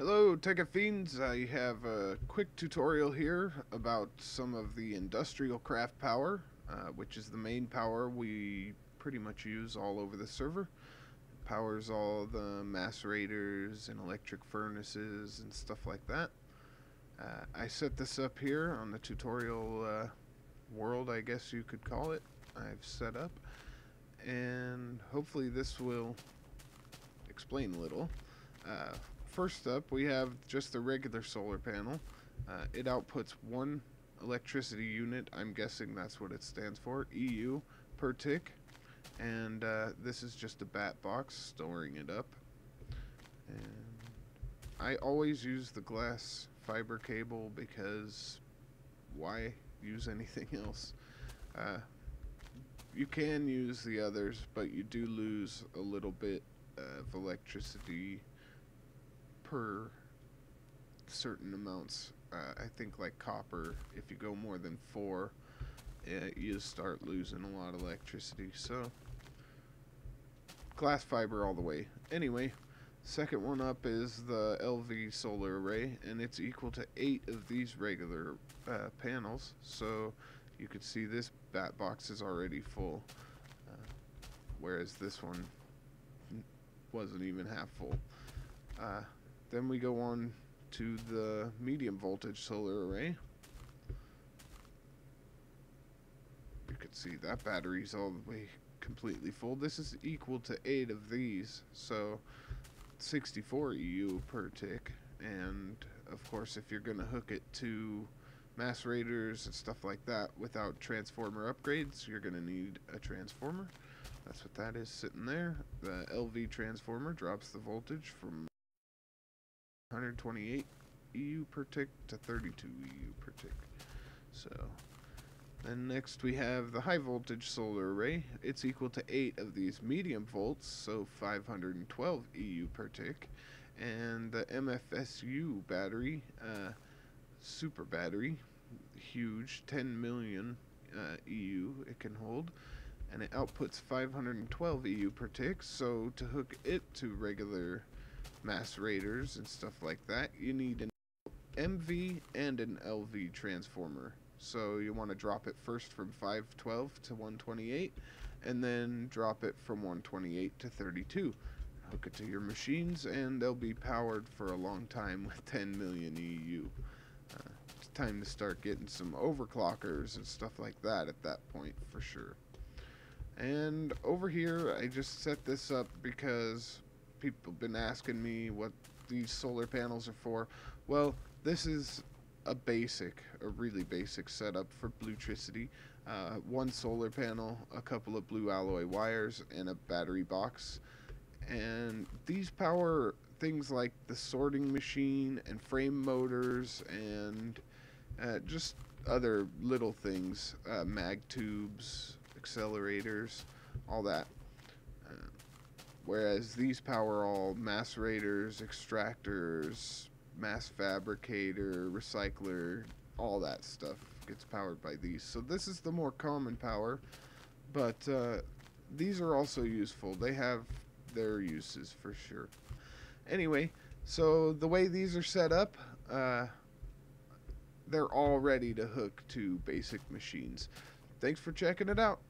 Hello Tech Fiends, I have a quick tutorial here about some of the industrial craft power, uh, which is the main power we pretty much use all over the server. It powers all the macerators and electric furnaces and stuff like that. Uh, I set this up here on the tutorial uh, world, I guess you could call it. I've set up, and hopefully this will explain a little. Uh, first up, we have just the regular solar panel. Uh, it outputs one electricity unit. I'm guessing that's what it stands for. EU per tick. And uh, this is just a bat box storing it up. And I always use the glass fiber cable because why use anything else? Uh, you can use the others, but you do lose a little bit of electricity per certain amounts. Uh, I think like copper, if you go more than four, uh, you start losing a lot of electricity. So glass fiber all the way. Anyway, second one up is the LV solar array, and it's equal to eight of these regular uh, panels. So you could see this bat box is already full, uh, whereas this one wasn't even half full. Then we go on to the medium voltage solar array. You can see that battery's all the way completely full. This is equal to 8 of these, so 64 EU per tick. And of course, if you're going to hook it to macerators and stuff like that without transformer upgrades, you're going to need a transformer. That's what that is sitting there. The LV transformer drops the voltage from 128 EU per tick to 32 EU per tick. So, then next we have the high voltage solar array. It's equal to 8 of these medium volts, so 512 EU per tick. And the MFSU battery, uh, super battery, huge, 10 million uh, EU it can hold. And it outputs 512 EU per tick, so to hook it to regular macerators and stuff like that, you need an MV and an LV transformer. So you want to drop it first from 512 to 128 and then drop it from 128 to 32. Hook it to your machines and they'll be powered for a long time with 10 million EU. Uh, it's time to start getting some overclockers and stuff like that at that point for sure. And over here I just set this up because people have been asking me what these solar panels are for. Well, this is a basic, a really basic setup for Blutricity. Uh, one solar panel, a couple of blue alloy wires, and a battery box. And these power things like the sorting machine and frame motors and uh, just other little things, uh, mag tubes, accelerators, all that. Whereas these power all macerators, extractors, mass fabricator, recycler, all that stuff gets powered by these. So this is the more common power, but uh, these are also useful. They have their uses for sure. Anyway, so the way these are set up, uh, they're all ready to hook to basic machines. Thanks for checking it out.